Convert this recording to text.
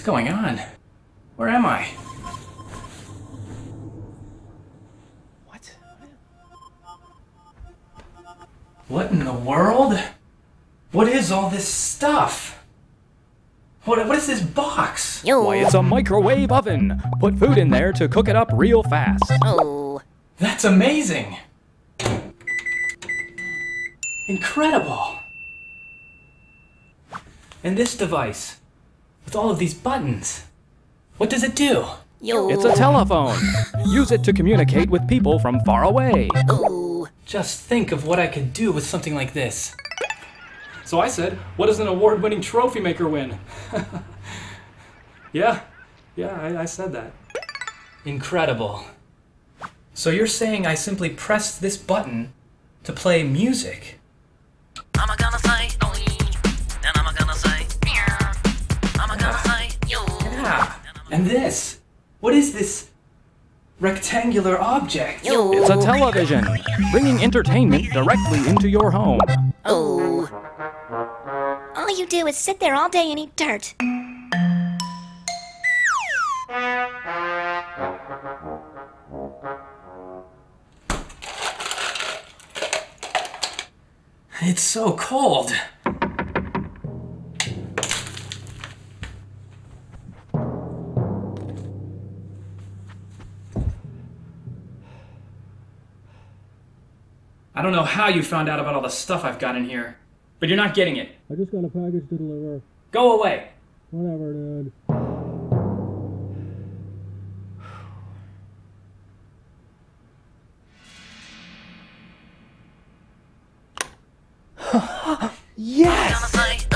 going on? Where am I? What? What in the world? What is all this stuff? What, what is this box? Yo. Why, it's a microwave oven. Put food in there to cook it up real fast. Oh. That's amazing! Incredible! And this device, with all of these buttons, what does it do? Yo. It's a telephone. Use it to communicate with people from far away. Oh. Just think of what I could do with something like this. So I said, what does an award winning trophy maker win? yeah, yeah, I, I said that. Incredible. So you're saying I simply pressed this button to play music? And this? What is this rectangular object? Yo. It's a television, bringing entertainment directly into your home. Oh. All you do is sit there all day and eat dirt. It's so cold. I don't know how you found out about all the stuff I've got in here, but you're not getting it. I just got a package to deliver. Go away. Whatever, dude.